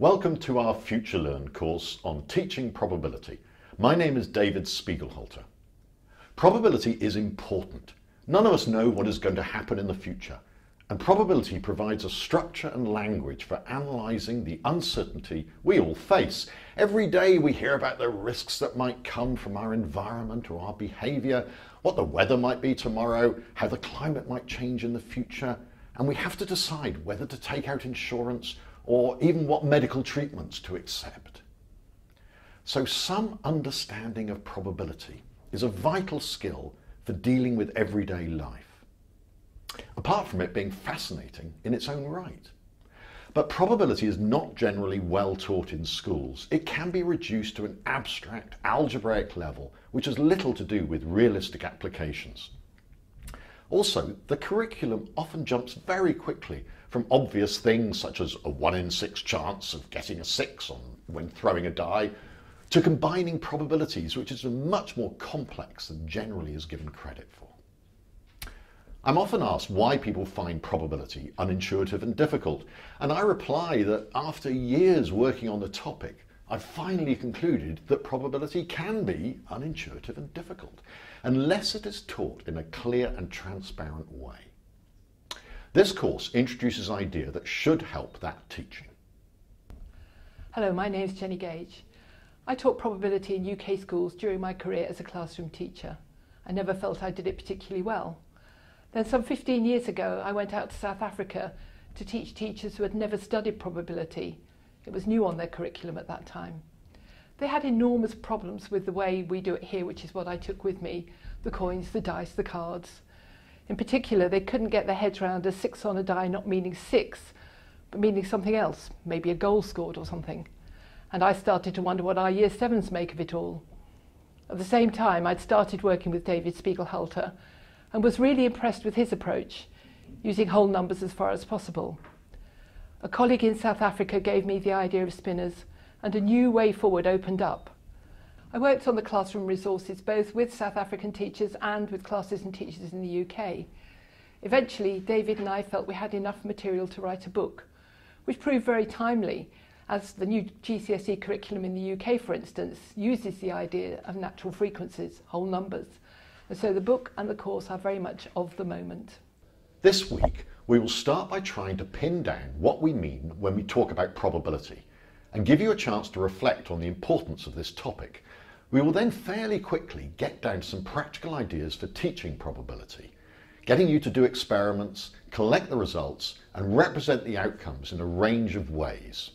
Welcome to our FutureLearn course on teaching probability. My name is David Spiegelhalter. Probability is important. None of us know what is going to happen in the future, and probability provides a structure and language for analysing the uncertainty we all face. Every day we hear about the risks that might come from our environment or our behaviour, what the weather might be tomorrow, how the climate might change in the future, and we have to decide whether to take out insurance or even what medical treatments to accept. So, some understanding of probability is a vital skill for dealing with everyday life, apart from it being fascinating in its own right. But probability is not generally well taught in schools. It can be reduced to an abstract, algebraic level, which has little to do with realistic applications. Also, the curriculum often jumps very quickly from obvious things such as a 1 in 6 chance of getting a 6 on, when throwing a die, to combining probabilities, which is much more complex than generally is given credit for. I'm often asked why people find probability unintuitive and difficult, and I reply that after years working on the topic, I've finally concluded that probability can be unintuitive and difficult, unless it is taught in a clear and transparent way. This course introduces an idea that should help that teaching. Hello, my name is Jenny Gage. I taught probability in UK schools during my career as a classroom teacher. I never felt I did it particularly well. Then some 15 years ago, I went out to South Africa to teach teachers who had never studied probability it was new on their curriculum at that time. They had enormous problems with the way we do it here, which is what I took with me the coins, the dice, the cards. In particular, they couldn't get their heads around a six on a die not meaning six, but meaning something else, maybe a goal scored or something. And I started to wonder what our year sevens make of it all. At the same time, I'd started working with David Spiegelhalter and was really impressed with his approach, using whole numbers as far as possible. A colleague in South Africa gave me the idea of spinners, and a new way forward opened up. I worked on the classroom resources both with South African teachers and with classes and teachers in the UK. Eventually, David and I felt we had enough material to write a book, which proved very timely, as the new GCSE curriculum in the UK, for instance, uses the idea of natural frequencies, whole numbers. And so the book and the course are very much of the moment. This week, we will start by trying to pin down what we mean when we talk about probability and give you a chance to reflect on the importance of this topic. We will then fairly quickly get down to some practical ideas for teaching probability, getting you to do experiments, collect the results, and represent the outcomes in a range of ways.